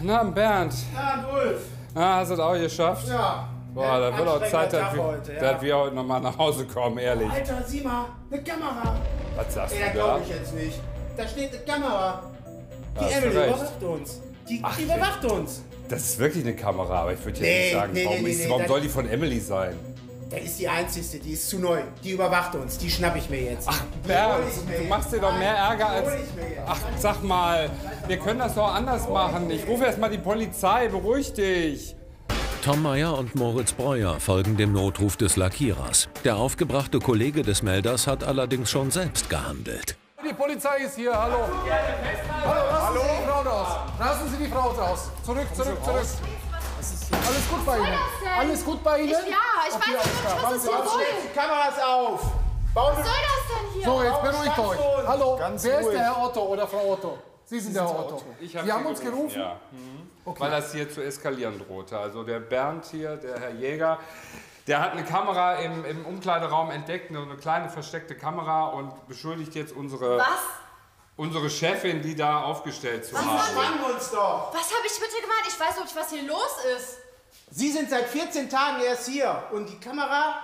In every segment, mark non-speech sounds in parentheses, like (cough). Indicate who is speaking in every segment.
Speaker 1: Na, Bernd.
Speaker 2: Na, Ulf.
Speaker 1: Na, hast du das auch geschafft?
Speaker 2: Ja.
Speaker 1: Boah, da wird auch Zeit, dass wir,
Speaker 2: heute, ja.
Speaker 1: dass wir heute nochmal nach Hause kommen, ehrlich.
Speaker 2: Alter, sieh mal, eine Kamera.
Speaker 1: Was sagst
Speaker 2: das
Speaker 1: du da?
Speaker 2: glaube ich jetzt nicht. Da steht eine Kamera. Die Emily überwacht uns. Die,
Speaker 1: Ach,
Speaker 2: die überwacht uns.
Speaker 1: Das ist wirklich eine Kamera, aber ich würde ja
Speaker 2: Nee,
Speaker 1: nicht sagen,
Speaker 2: nee,
Speaker 1: warum,
Speaker 2: nee,
Speaker 1: ist, warum
Speaker 2: das-
Speaker 1: soll die von Emily sein?
Speaker 2: Der ist die einzigste, die ist zu neu. Die überwacht uns. Die schnapp ich mir jetzt. Ach,
Speaker 1: Bernd, du machst dir doch mehr Ärger als. Ach, sag mal, wir können das doch anders machen. Ich rufe erst mal die Polizei, beruhig dich.
Speaker 3: Tom Meyer und Moritz Breuer folgen dem Notruf des Lackierers. Der aufgebrachte Kollege des Melders hat allerdings schon selbst gehandelt.
Speaker 4: Die Polizei ist hier, hallo. Hallo, lassen Sie die Frau raus. Lassen Sie die Frau raus. Zurück, zurück, zurück. Alles gut bei Ihnen? Alles gut bei Ihnen?
Speaker 5: Ich, ja, ich
Speaker 4: Okay,
Speaker 5: weiß nicht, was
Speaker 4: Machen
Speaker 5: es hier
Speaker 4: auf.
Speaker 5: soll.
Speaker 2: Kameras auf. Bauen
Speaker 5: Was soll das denn hier?
Speaker 4: So, jetzt beruhigt euch. Hallo,
Speaker 2: Ganz
Speaker 4: wer ist
Speaker 2: ruhig.
Speaker 4: der Herr Otto oder Frau Otto? Sie sind der Herr Otto.
Speaker 1: Ich hab
Speaker 4: Sie haben uns gerufen?
Speaker 1: Ja. Weil das hier zu eskalieren drohte. Also der Bernd hier, der Herr Jäger, der hat eine Kamera im, im Umkleideraum entdeckt, eine, eine kleine versteckte Kamera und beschuldigt jetzt unsere,
Speaker 5: Was?
Speaker 1: unsere Chefin, die da aufgestellt zu haben.
Speaker 2: Spannen uns doch.
Speaker 5: Was habe ich bitte gemacht? Ich weiß nicht, was hier los ist.
Speaker 2: Sie sind seit 14 Tagen erst hier. Und die Kamera,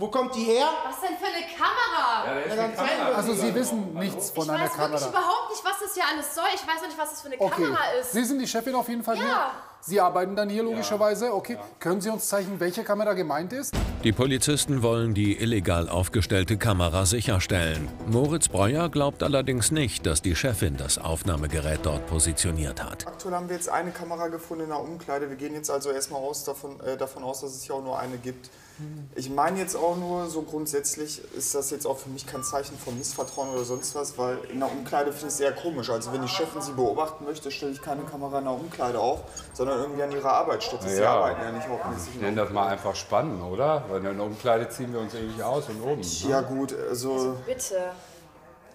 Speaker 2: wo kommt die her?
Speaker 5: Was denn für eine Kamera?
Speaker 1: Ja, da ist
Speaker 2: Ja,
Speaker 1: eine Kamera.
Speaker 4: Also Sie wissen nichts
Speaker 5: ich
Speaker 4: von einer
Speaker 5: weiß wirklich
Speaker 4: Kamera.
Speaker 5: überhaupt nicht, was das hier alles soll. Ich weiß auch nicht, was das für eine
Speaker 4: Okay,
Speaker 5: Kamera ist.
Speaker 4: Sie sind die Chefin auf jeden Fall
Speaker 5: Ja.
Speaker 4: hier? Sie arbeiten dann hier logischerweise. Okay, können Sie uns zeigen, welche Kamera gemeint ist?
Speaker 3: Die Polizisten wollen die illegal aufgestellte Kamera sicherstellen. Moritz Breuer glaubt allerdings nicht, dass die Chefin das Aufnahmegerät dort positioniert hat.
Speaker 6: Aktuell haben wir jetzt eine Kamera gefunden in der Umkleide. Wir gehen jetzt also erstmal aus davon, äh, davon aus, dass es hier auch nur eine gibt. Ich meine jetzt auch nur, so grundsätzlich ist das jetzt auch für mich kein Zeichen von Missvertrauen oder sonst was, weil in der Umkleide finde ich es sehr komisch. Also wenn die Chefin sie beobachten möchte, stelle ich keine Kamera in der Umkleide auf, sondern irgendwie an ihrer Arbeitsstätte. Sie
Speaker 1: Ja.
Speaker 6: arbeiten ja nicht hauptsächlich.
Speaker 1: Ich nenne das mal einfach spannend, oder? Weil in der Umkleide ziehen wir uns ewig aus und oben. Ne?
Speaker 6: Ja gut, also
Speaker 5: Bitte.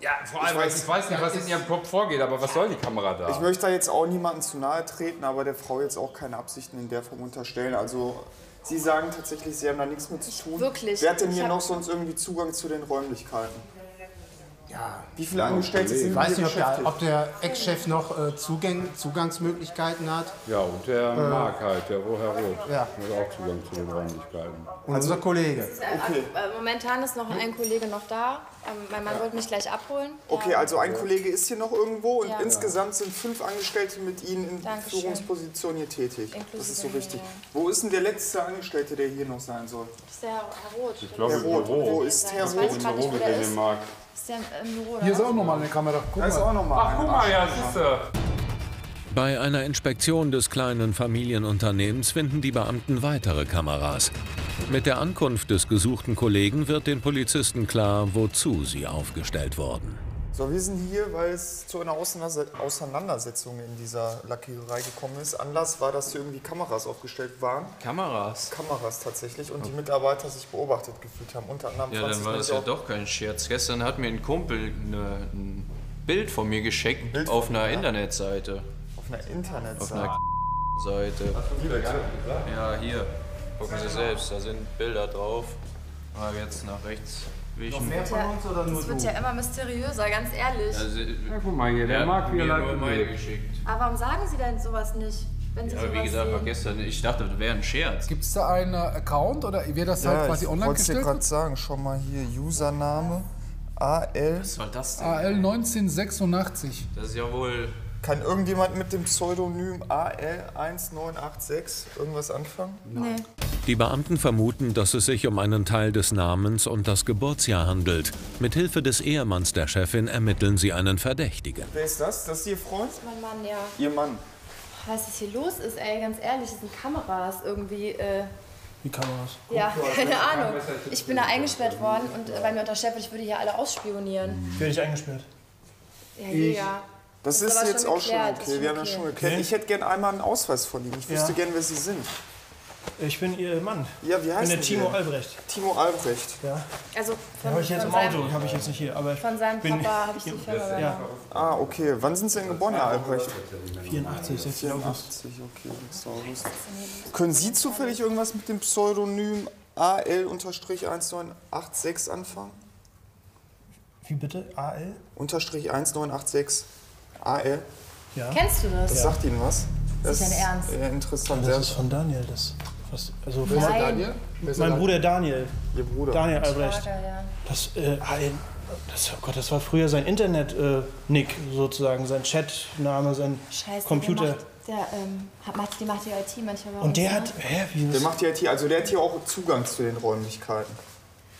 Speaker 1: Ja, vor allem, ich weiß, ich weiß nicht, was in ihrem Kopf vorgeht, aber was soll die Kamera da?
Speaker 6: ich möchte da jetzt auch niemandem zu nahe treten, aber der Frau jetzt auch keine Absichten in der Form unterstellen. Also Sie sagen tatsächlich, Sie haben da nichts mit zu tun.
Speaker 5: Wirklich?
Speaker 6: Wer hat denn hier noch sonst irgendwie Zugang zu den Räumlichkeiten? Ja. Wie viele Angestellte sind
Speaker 2: Ich weiß nicht, ob der, ob der Ex-Chef noch äh, Zugang, Zugangsmöglichkeiten hat.
Speaker 1: ja, und der Mark halt, der Roher Rot.
Speaker 2: Ja.
Speaker 1: Der hat auch Zugang zu den Räumlichkeiten.
Speaker 2: Und unser Kollege.
Speaker 6: Okay.
Speaker 5: Äh, Momentan ist noch ein Kollege noch da. Ähm, Mein Mann wollte mich gleich abholen.
Speaker 6: Okay,
Speaker 5: Ja.
Speaker 6: also ein Kollege ist hier noch irgendwo und
Speaker 5: Ja.
Speaker 6: insgesamt sind fünf Angestellte mit Ihnen in
Speaker 5: Dankeschön.
Speaker 6: Führungsposition hier tätig.
Speaker 5: Inklusive
Speaker 6: das ist so
Speaker 5: ja.
Speaker 6: Wo ist denn der letzte Angestellte, der hier noch sein soll?
Speaker 5: Das ist der Herr Roth. Ich
Speaker 1: glaube,
Speaker 6: Herr Roth. Wo ist Herr
Speaker 5: Ich weiß
Speaker 6: Roth?
Speaker 5: gerade nicht, wo der ist. Ist der im Büro?
Speaker 4: Hier ist
Speaker 5: oder?
Speaker 4: auch nochmal eine Kamera. Guck
Speaker 6: Da ist
Speaker 4: mal.
Speaker 6: auch noch mal
Speaker 1: Ach, guck mal, ja, siehst du.
Speaker 3: Bei einer Inspektion des kleinen Familienunternehmens finden die Beamten weitere Kameras. Mit der Ankunft des gesuchten Kollegen wird den Polizisten klar, wozu sie aufgestellt wurden.
Speaker 6: So, wir sind hier, weil es zu einer Auseinanderse- Auseinandersetzung in dieser Lackiererei gekommen ist. Anlass war, dass hier irgendwie Kameras aufgestellt waren.
Speaker 7: Kameras.
Speaker 6: Kameras tatsächlich und die Mitarbeiter sich beobachtet gefühlt haben. Unter anderem
Speaker 7: Ja, dann war das ja doch kein Scherz. Gestern hat mir ein Kumpel eine, ein Bild von mir geschickt
Speaker 6: Bild
Speaker 7: auf
Speaker 6: von
Speaker 7: einer
Speaker 6: dir, ja?
Speaker 7: Internetseite.
Speaker 6: auf einer
Speaker 7: Auf
Speaker 6: Internetseite.
Speaker 7: einer Seite. Ja, hier. Gucken Sie selbst, da sind Bilder drauf. Aber jetzt nach rechts wischen.
Speaker 2: Wer von uns oder nur
Speaker 5: Das wird ja immer mysteriöser, ganz ehrlich.
Speaker 7: Also,
Speaker 1: Ja, guck mal hier, der
Speaker 7: der
Speaker 1: Mark
Speaker 7: hat
Speaker 1: wie
Speaker 7: mir
Speaker 1: er
Speaker 7: nur meine geschickt.
Speaker 5: Aber warum sagen Sie denn sowas nicht, wenn Sie
Speaker 7: Aber
Speaker 5: sowas
Speaker 7: wie gesagt, war gestern, ich dachte, das wäre ein Scherz.
Speaker 4: Gibt es da einen äh, Account oder wird das halt
Speaker 6: Ja,
Speaker 4: quasi
Speaker 6: ich
Speaker 4: online
Speaker 6: wollte es dir
Speaker 4: gestellt?
Speaker 6: gerade sagen. Schau mal hier, Username AL.
Speaker 7: Was soll das denn?
Speaker 4: AL 1986.
Speaker 7: Das ist ja wohl.
Speaker 6: Kann irgendjemand mit dem Pseudonym AL1986 irgendwas anfangen?
Speaker 5: Nee.
Speaker 3: Die Beamten vermuten, dass es sich um einen Teil des Namens und das Geburtsjahr handelt. Mithilfe des Ehemanns der Chefin ermitteln sie einen Verdächtigen.
Speaker 6: Wer ist das? Das ist Ihr Freund?
Speaker 5: Mein Mann, ja.
Speaker 6: Ihr Mann.
Speaker 5: Was ist hier los ist, ey, ganz ehrlich, das sind Kameras irgendwie. Äh,
Speaker 2: Wie Kameras?
Speaker 5: ja, (laughs) keine Ahnung. Ich bin da eingesperrt worden und äh, weil mir unter Chef, ich würde hier alle ausspionieren.
Speaker 2: Wer dich eingesperrt?
Speaker 5: Ja, Jäger.
Speaker 6: Das,
Speaker 5: Das ist
Speaker 6: ist jetzt
Speaker 5: schon
Speaker 6: auch schon okay.
Speaker 5: ist
Speaker 6: Wir
Speaker 5: schon
Speaker 6: haben ja
Speaker 5: okay.
Speaker 6: schon geklärt.
Speaker 2: Okay.
Speaker 6: Ich hätte gern einmal einen Ausweis von Ihnen. Ich wüsste
Speaker 2: Ja.
Speaker 6: gern, wer Sie sind.
Speaker 2: Ich bin Ihr Mann.
Speaker 6: Ja, wie
Speaker 2: Ich bin
Speaker 6: heißt
Speaker 2: der Timo
Speaker 6: Sie?
Speaker 2: Albrecht.
Speaker 6: Timo Albrecht.
Speaker 2: Ja.
Speaker 5: Also von,
Speaker 2: Habe ich jetzt
Speaker 5: von,
Speaker 2: im
Speaker 5: seinem,
Speaker 2: Auto, habe ich jetzt nicht hier. Aber ich
Speaker 5: von seinem
Speaker 2: bin
Speaker 5: Papa habe ich die Firma
Speaker 2: Ja.
Speaker 6: Ah, okay. Wann sind Sie denn geboren, Herr Albrecht?
Speaker 2: 84, 16 August.
Speaker 6: 84, okay, 6. August. Können Sie zufällig irgendwas mit dem Pseudonym AL-1986 anfangen?
Speaker 2: Wie bitte? AL?
Speaker 6: Unterstrich 1986 AL?
Speaker 5: Kennst du das?
Speaker 6: Das sagt Ihnen was?
Speaker 5: Das ist dein Ernst.
Speaker 6: Ja, interessant.
Speaker 8: Das ist von Daniel, das. Was, also
Speaker 1: Wer ist. Daniel? Wer ist
Speaker 8: mein
Speaker 1: Daniel?
Speaker 8: Bruder Daniel.
Speaker 6: Ihr Bruder.
Speaker 8: Daniel Albrecht.
Speaker 5: Ja.
Speaker 8: Das, äh, ein, das, oh Gott, das war früher sein Internet-Nick sozusagen, sein Chatname, sein
Speaker 5: Scheiße,
Speaker 8: Computer.
Speaker 5: Der, macht, der, ähm, hat, macht, die macht die IT manchmal
Speaker 8: Und der
Speaker 5: ne?
Speaker 8: hat, hä, wie
Speaker 6: Der
Speaker 8: das?
Speaker 6: macht die IT, also der hat hier auch Zugang zu den Räumlichkeiten.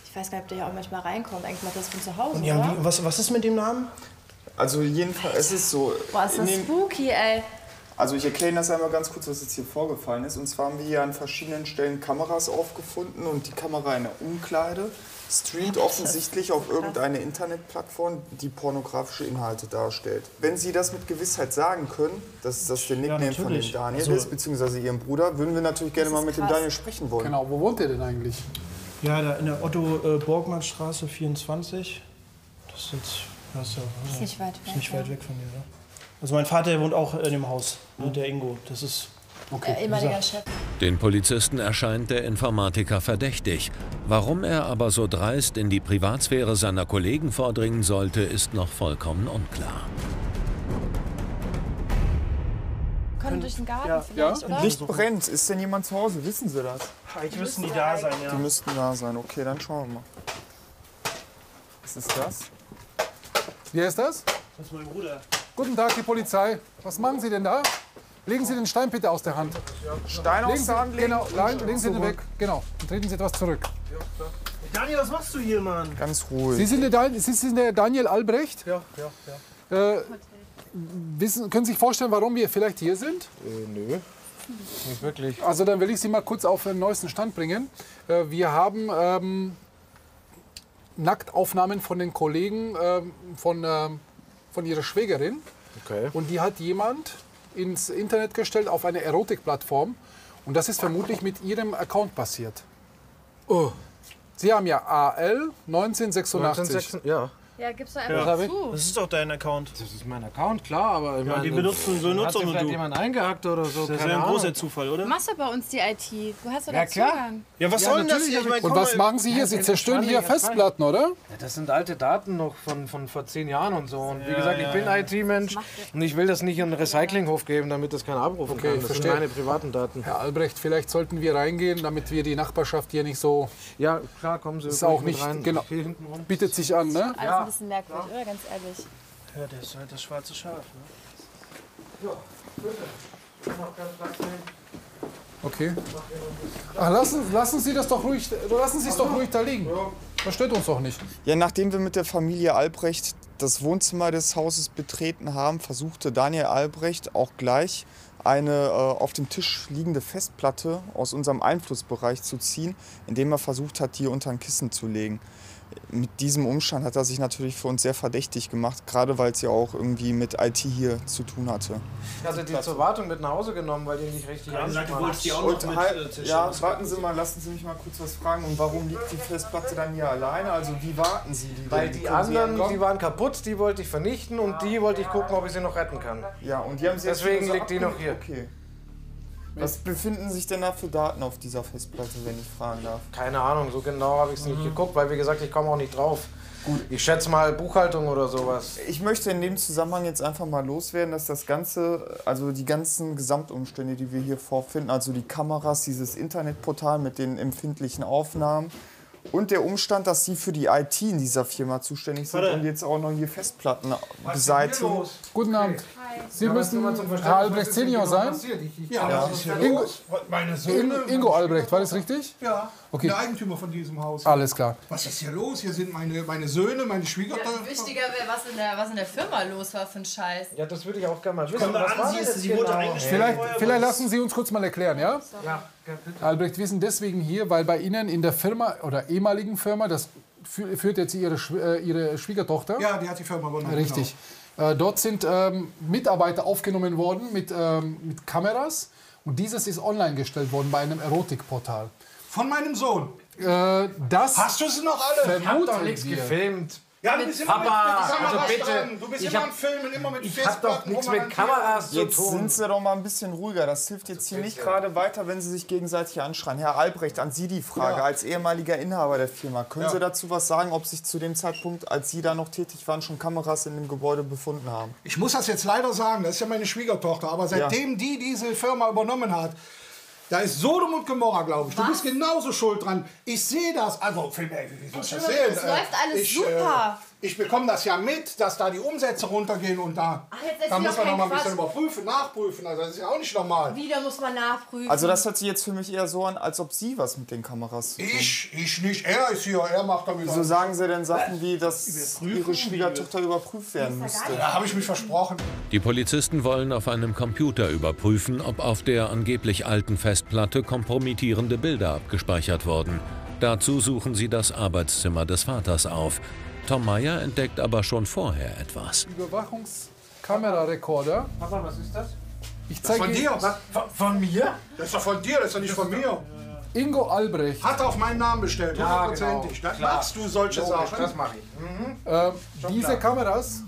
Speaker 5: Ich weiß gar nicht, ob der hier auch manchmal reinkommt. Eigentlich macht er das von zu Hause,
Speaker 8: Und ja,
Speaker 5: oder?
Speaker 8: wie, was, was ist mit dem Namen?
Speaker 6: Also jedenfalls, es ist so.
Speaker 5: Boah, ist das
Speaker 6: den-
Speaker 5: spooky, ey.
Speaker 6: Also ich erkläre Ihnen das einmal ganz kurz, was jetzt hier vorgefallen ist. Und zwar haben wir hier an verschiedenen Stellen Kameras aufgefunden und die Kamera in der Umkleide streamt offensichtlich auf irgendeine Internetplattform, die pornografische Inhalte darstellt. Wenn Sie das mit Gewissheit sagen können, dass das der Nickname von dem. Daniel
Speaker 8: Also-
Speaker 6: ist, beziehungsweise Ihrem Bruder, würden wir natürlich gerne mal mit dem
Speaker 5: krass.
Speaker 6: Daniel sprechen wollen.
Speaker 1: Genau, wo wohnt ihr denn eigentlich?
Speaker 8: Ja, da in der Otto-Borgmann-Straße 24. Das sind, das ist, ja,
Speaker 5: Ist nicht weit
Speaker 8: ist
Speaker 5: weg.
Speaker 8: nicht
Speaker 5: ja.
Speaker 8: weit weg von hier. Ne? Also mein Vater der wohnt auch in dem Haus, ne, der Ingo. Das ist
Speaker 5: Äh, ehemaliger Chef.
Speaker 3: Den Polizisten erscheint der Informatiker verdächtig. Warum er aber so dreist in die Privatsphäre seiner Kollegen vordringen sollte, ist noch vollkommen unklar.
Speaker 5: Können durch den Garten
Speaker 8: Ja.
Speaker 5: vielleicht, oder?
Speaker 6: Licht brennt. Ist denn jemand zu Hause? Wissen Sie das?
Speaker 8: Eigentlich müssten die da sein, ja.
Speaker 6: Die müssten da sein. Okay, dann schauen wir mal. Was ist das?
Speaker 4: Wer ist das?
Speaker 8: Das ist mein Bruder.
Speaker 4: Guten Tag, die Polizei. Was machen Sie denn da? Legen Sie den Stein bitte aus der Hand.
Speaker 6: Stein
Speaker 4: Legen
Speaker 6: aus
Speaker 4: Sie,
Speaker 6: der Hand legen.
Speaker 4: genau, nein, legen Sie den weg. Genau. Und treten Sie etwas zurück.
Speaker 8: Daniel, was machst du hier, Mann?
Speaker 6: Ganz ruhig.
Speaker 4: Sie sind der, Dan- Sie sind der Daniel Albrecht.
Speaker 8: Ja, ja, ja.
Speaker 4: Äh, wissen, können Sie sich vorstellen, warum wir vielleicht hier sind?
Speaker 7: nö. Nicht wirklich.
Speaker 4: Also dann will ich Sie mal kurz auf den neuesten Stand bringen. Äh, wir haben ähm, Nacktaufnahmen von den Kollegen ähm, von, ähm, von Ihrer Schwägerin.
Speaker 7: Okay.
Speaker 4: Und die hat jemand ins Internet gestellt auf eine Erotikplattform. Und das ist vermutlich mit Ihrem Account passiert.
Speaker 7: Oh.
Speaker 4: Sie haben ja AL 1986.
Speaker 7: Ja.
Speaker 5: Ja, gib's doch
Speaker 8: Ja.
Speaker 5: einfach zu.
Speaker 8: Das ist doch dein Account.
Speaker 7: Das ist mein Account, klar, aber ich
Speaker 8: Ja,
Speaker 7: meine,
Speaker 8: die benutzen so
Speaker 7: hat
Speaker 8: Nutzer
Speaker 7: sich
Speaker 8: und
Speaker 7: vielleicht
Speaker 8: du.
Speaker 7: jemand eingehackt oder so.
Speaker 8: Das ist ja ein großer Zufall, oder?
Speaker 5: Du machst bei uns die IT. Du hast doch
Speaker 7: Ja, klar.
Speaker 5: Zugang.
Speaker 8: Ja, was
Speaker 7: Ja,
Speaker 8: soll denn das hier? Ich mein,
Speaker 4: Und was machen Sie hier? Sie
Speaker 7: Ja,
Speaker 4: zerstören hier
Speaker 7: ja
Speaker 4: Festplatten, oder?
Speaker 7: Ja, das sind alte Daten noch von, von vor zehn Jahren und so. Und wie gesagt, ich bin IT-Mensch und ich will das nicht in einen Recyclinghof geben, damit das keiner abrufen
Speaker 4: Okay,
Speaker 7: kann. Das
Speaker 4: verstehe.
Speaker 7: sind meine privaten Daten.
Speaker 4: Herr Albrecht, vielleicht sollten wir reingehen, damit wir die Nachbarschaft hier nicht so
Speaker 7: Ja, klar, kommen Sie
Speaker 4: Ist auch nicht-
Speaker 7: rein.
Speaker 4: genau. Bietet sich an, ne?
Speaker 5: Alles ein bisschen merkwürdig, oder? Ganz ehrlich.
Speaker 8: Ja, der ist halt das schwarze Schaf. Ne?
Speaker 4: Okay. Ach, lassen, lassen Sie das doch ruhig, lassen Sie es doch ruhig da liegen. Das stört uns doch nicht.
Speaker 6: Ja, nachdem wir mit der Familie Albrecht das Wohnzimmer des Hauses betreten haben, versuchte Daniel Albrecht auch gleich eine äh, auf dem Tisch liegende Festplatte aus unserem Einflussbereich zu ziehen, indem er versucht hat, die unter ein Kissen zu legen. Mit diesem Umstand hat er sich natürlich für uns sehr verdächtig gemacht, gerade weil es ja auch irgendwie mit IT hier zu tun hatte.
Speaker 7: Ich hatte die zur Wartung mit nach Hause genommen, weil die nicht richtig
Speaker 8: auch noch
Speaker 6: Und halt,
Speaker 8: äh,
Speaker 6: ja,
Speaker 8: haben.
Speaker 6: warten Sie mal, lassen Sie mich mal kurz was fragen. Und warum liegt die Festplatte dann hier alleine? Also wie warten Sie die?
Speaker 7: Weil
Speaker 6: denn?
Speaker 7: die anderen, die waren kaputt, die wollte ich vernichten und die wollte ich gucken, ob ich sie noch retten kann.
Speaker 6: Ja, und die haben Sie jetzt
Speaker 7: Deswegen
Speaker 6: so
Speaker 7: liegt die noch hier.
Speaker 6: Okay. Was befinden sich denn da für Daten auf dieser Festplatte, wenn ich fragen darf?
Speaker 7: Keine Ahnung, so genau habe ich es nicht
Speaker 6: Mhm.
Speaker 7: geguckt, weil wie gesagt, ich komme auch nicht drauf. Gut. Ich schätze mal Buchhaltung oder sowas.
Speaker 6: Ich möchte in dem Zusammenhang jetzt einfach mal loswerden, dass das Ganze, also die ganzen Gesamtumstände, die wir hier vorfinden, also die Kameras, dieses Internetportal mit den empfindlichen Aufnahmen und der Umstand, dass Sie für die IT in dieser Firma zuständig sind
Speaker 8: Warte.
Speaker 6: und jetzt auch noch hier Festplatten beseitigen.
Speaker 4: Guten Abend. Sie müssen Herr Albrecht Senior sein.
Speaker 9: Ja,
Speaker 4: Ingo,
Speaker 9: meine Söhne.
Speaker 4: In, Ingo Albrecht, war das richtig?
Speaker 9: Ja,
Speaker 4: Okay.
Speaker 9: der Eigentümer von diesem Haus.
Speaker 4: Alles klar.
Speaker 9: Was ist hier los? Hier sind meine, meine Söhne, meine Schwiegertochter.
Speaker 5: Wichtiger wäre, was, in der- was in der Firma los war für ein Scheiß.
Speaker 7: Ja, das würde ich auch gerne mal wissen. Was war
Speaker 8: sie
Speaker 7: denn
Speaker 8: ist- sie wurde
Speaker 7: genau?
Speaker 4: Vielleicht, vielleicht lassen Sie uns kurz mal erklären, ja?
Speaker 7: Ja,
Speaker 4: Albrecht, wir sind deswegen hier, weil bei Ihnen in der Firma oder ehemaligen Firma, das fü- führt jetzt Ihre, Schw- äh, Ihre Schwiegertochter.
Speaker 9: Ja, die hat die Firma übernommen.
Speaker 4: Richtig. Äh, dort sind ähm, Mitarbeiter aufgenommen worden mit, ähm, mit Kameras und dieses ist online gestellt worden bei einem Erotikportal.
Speaker 9: Von meinem Sohn.
Speaker 4: Äh, das
Speaker 9: Hast du sie noch alle?
Speaker 7: Ich hab doch nichts
Speaker 4: wir.
Speaker 7: gefilmt.
Speaker 2: Ja, du
Speaker 5: mit
Speaker 2: bist immer mit,
Speaker 10: Papa,
Speaker 2: mit Kameras
Speaker 10: also bitte,
Speaker 2: dran. Du bist
Speaker 10: ich
Speaker 2: immer
Speaker 10: hab-
Speaker 2: am Filmen, immer mit
Speaker 10: Ich hab doch nichts mit Kameras zu
Speaker 6: Jetzt
Speaker 10: tun.
Speaker 6: sind Sie doch mal ein bisschen ruhiger. Das hilft jetzt hier nicht gerade weiter, wenn Sie sich gegenseitig anschreien. Herr Albrecht, an Sie die Frage. Als ehemaliger Inhaber der Firma, können Sie dazu was sagen, ob sich zu dem Zeitpunkt, als Sie da noch tätig waren, schon Kameras in dem Gebäude befunden haben?
Speaker 9: Ich muss das jetzt leider sagen, das ist ja meine Schwiegertochter, aber seitdem die diese Firma übernommen hat, da ist Sodom und Gomorra, glaube ich. Du bist genauso schuld dran. Ich sehe das. Also, ey, wie soll ich das sehen?
Speaker 5: Es läuft alles
Speaker 9: ich,
Speaker 5: super.
Speaker 9: Äh, ich bekomme das ja mit, dass da die Umsätze runtergehen und da,
Speaker 5: Ach, jetzt
Speaker 9: da muss man noch mal ein bisschen überprüfen, nachprüfen. Also, das ist ja auch nicht normal.
Speaker 5: Wieder muss man nachprüfen.
Speaker 6: Also das hört sich jetzt für mich eher so an, als ob Sie was mit den Kameras tun.
Speaker 9: Ich, ich nicht. Er ist hier, er macht damit.
Speaker 6: Wieso sagen Sie denn Sachen wie, dass Ihre Schwiegertochter überprüft werden müsste?
Speaker 9: Da habe ich mich versprochen.
Speaker 3: Die Polizisten wollen auf einem Computer überprüfen, ob auf der angeblich alten Festplatte kompromittierende Bilder abgespeichert wurden. Dazu suchen sie das Arbeitszimmer des Vaters auf. Tom Meyer entdeckt aber schon vorher etwas.
Speaker 4: Überwachungskamerarekorder.
Speaker 10: Papa, was ist das?
Speaker 4: Ich
Speaker 9: Das ist von
Speaker 4: zeige
Speaker 9: dir.
Speaker 10: Von, von mir?
Speaker 9: Das ist doch von dir, das ist doch nicht von mir.
Speaker 4: Ingo Albrecht.
Speaker 9: Hat auf meinen Namen bestellt,
Speaker 10: Ja,
Speaker 9: hundertprozentig.
Speaker 10: genau.
Speaker 9: Dann
Speaker 10: Klar.
Speaker 9: machst du solche
Speaker 10: Logisch,
Speaker 9: Sachen.
Speaker 10: das mache ich.
Speaker 4: Ähm, diese Kameras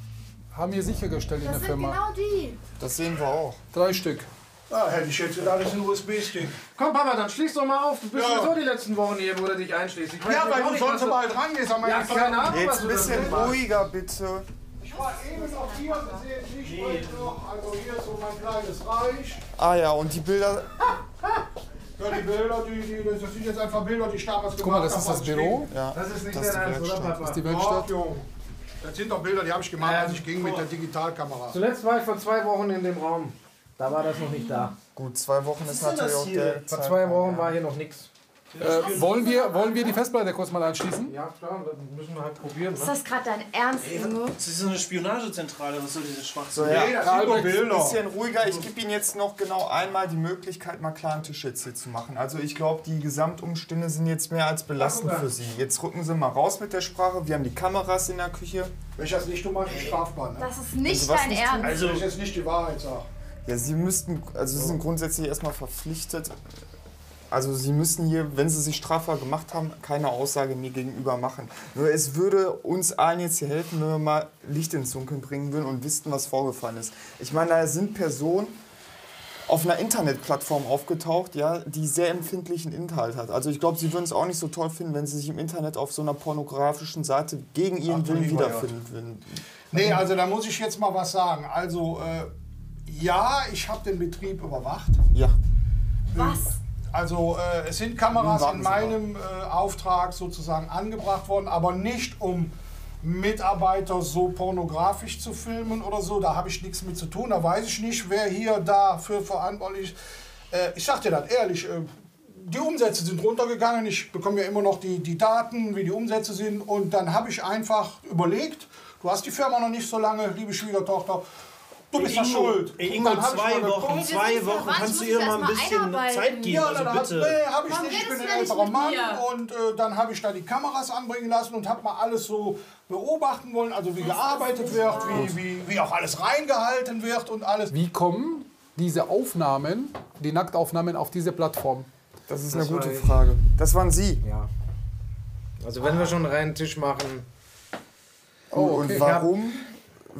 Speaker 4: haben wir sichergestellt in
Speaker 5: das
Speaker 4: der
Speaker 5: sind
Speaker 4: Firma.
Speaker 5: genau die.
Speaker 6: Das sehen wir auch.
Speaker 4: Drei Stück.
Speaker 9: Ah, hätte ich jetzt gedacht, das ist ein USB-Stick.
Speaker 10: Komm, Papa, dann schließ doch mal auf. Du bist
Speaker 9: Ja.
Speaker 10: sowieso die letzten Wochen hier, wo du dich einschließt. Ich weiß
Speaker 9: Ja, weil du
Speaker 10: nicht,
Speaker 9: sonst überall dran gehst. meine
Speaker 10: Ja, keine Ahnung,
Speaker 6: Jetzt ein bisschen ruhiger, bitte.
Speaker 9: Ich war eben auch hier, Sie sehen nicht weit noch. Also hier ist so mein kleines Reich.
Speaker 6: Ah ja, und die Bilder, (laughs)
Speaker 9: Ja, die Bilder, die, die, das sind jetzt einfach Bilder, die ich damals
Speaker 4: Guck mal,
Speaker 9: gemacht
Speaker 4: das ist
Speaker 9: habe,
Speaker 4: das Büro.
Speaker 6: ja,
Speaker 10: Das ist nicht
Speaker 6: das die
Speaker 10: Ernst, oder. Papa?
Speaker 4: Das ist die
Speaker 9: ich- Oh,
Speaker 4: Werkstatt.
Speaker 9: Junge. Das sind doch Bilder, die habe ich gemacht, als ich ging mit der Digitalkamera.
Speaker 10: Zuletzt war ich vor zwei Wochen in dem Raum. Da war das noch nicht da.
Speaker 6: Gut, zwei Wochen ist,
Speaker 8: ist
Speaker 6: natürlich auch
Speaker 8: hier?
Speaker 6: der
Speaker 10: Vor zwei Wochen
Speaker 6: ja.
Speaker 10: war hier noch nichts.
Speaker 4: Äh, wollen, wir, wollen wir die Festplatte kurz mal anschließen?
Speaker 10: Ja, klar, das müssen wir halt probieren.
Speaker 5: Ist
Speaker 10: Ne?
Speaker 5: das gerade dein Ernst, Ingo?
Speaker 8: Das ist so eine Spionagezentrale, was soll diese Schwachsinn?
Speaker 6: So, ja,
Speaker 9: Nee, nur
Speaker 6: ein bisschen ruhiger. Ich gebe Ihnen jetzt noch genau einmal die Möglichkeit, mal klaren Tisch jetzt hier zu machen. Also ich glaube, die Gesamtumstände sind jetzt mehr als belastend für Sie. Jetzt rücken Sie mal raus mit der Sprache. Wir haben die Kameras in der Küche.
Speaker 9: Wenn ich das nicht tue, mache ich strafbar. Ne?
Speaker 5: Das ist nicht
Speaker 6: Also
Speaker 5: dein
Speaker 6: nicht
Speaker 5: Ernst.
Speaker 8: Also,
Speaker 9: Wenn ich jetzt nicht die Wahrheit sage.
Speaker 6: Ja, Sie müssten, also Sie sind grundsätzlich erstmal verpflichtet. Also Sie müssen hier, wenn Sie sich strafbar gemacht haben, keine Aussage mir gegenüber machen. Nur es würde uns allen jetzt hier helfen, wenn wir mal Licht ins Dunkeln bringen würden und wüssten, was vorgefallen ist. Ich meine, da sind Personen auf einer Internetplattform aufgetaucht, ja, die sehr empfindlichen Inhalt hat. Also ich glaube, Sie würden es auch nicht so toll finden, wenn Sie sich im Internet auf so einer pornografischen Seite gegen Ihren
Speaker 9: Ach,
Speaker 6: Willen wiederfinden würden.
Speaker 9: Nee, also da muss ich jetzt mal was sagen. Also, äh, ja, ich habe den Betrieb überwacht.
Speaker 6: Ja.
Speaker 5: Was?
Speaker 9: Also äh, es sind Kameras in meinem äh, Auftrag sozusagen angebracht worden, aber nicht um Mitarbeiter so pornografisch zu filmen oder so. Da habe ich nichts mit zu tun. Da weiß ich nicht, wer hier dafür verantwortlich ist. Äh, ich sag dir das ehrlich, äh, die Umsätze sind runtergegangen. Ich bekomme ja immer noch die, die Daten, wie die Umsätze sind. Und dann habe ich einfach überlegt, du hast die Firma noch nicht so lange, liebe Schwiegertochter. Du bist ja
Speaker 8: Ingo,
Speaker 9: schuld.
Speaker 8: ey, Ingo, zwei Wochen, zwei Wochen. Kannst du ihr mal ein bisschen
Speaker 5: einarbeiten.
Speaker 8: Zeit geben?
Speaker 9: Ja,
Speaker 8: Also
Speaker 9: dann hat,
Speaker 8: bitte.
Speaker 9: nee, habe ich nicht. Ich bin ein älterer Mann und äh, dann habe ich da die Kameras anbringen lassen und habe mal alles so beobachten wollen, also wie gearbeitet wird, wie, wie, wie auch alles reingehalten wird und alles.
Speaker 4: Wie kommen diese Aufnahmen, die Nacktaufnahmen auf diese Plattform?
Speaker 6: Das ist eine
Speaker 10: Das war
Speaker 6: gute. Frage. Das waren Sie.
Speaker 10: Ja. Also wenn wir schon einen reinen Tisch machen,
Speaker 4: Oh,
Speaker 6: Und
Speaker 4: okay.
Speaker 6: warum?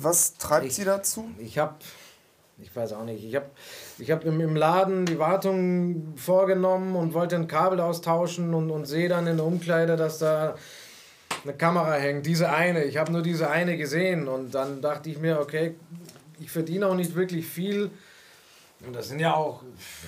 Speaker 6: Was treibt
Speaker 10: Ich-
Speaker 6: Sie dazu?
Speaker 10: ich habe, ich weiß auch nicht, ich habe ich hab im, im Laden die Wartung vorgenommen und wollte ein Kabel austauschen und, und sehe dann in der Umkleide, dass da eine Kamera hängt. Diese eine, ich habe nur diese eine gesehen und dann dachte ich mir, okay, ich verdiene auch nicht wirklich viel. Und das sind ja auch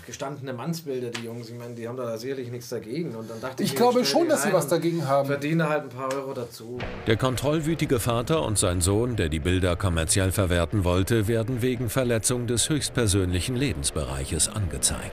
Speaker 10: gestandene Mannsbilder, die Jungs. Ich meine, die haben da sicherlich nichts dagegen. Und dann dachte ich,
Speaker 4: Ich glaube schon, dass sie was dagegen haben.
Speaker 10: Verdiene halt ein paar Euro dazu.
Speaker 3: Der kontrollwütige Vater und sein Sohn, der die Bilder kommerziell verwerten wollte, werden wegen Verletzung des höchstpersönlichen Lebensbereiches angezeigt.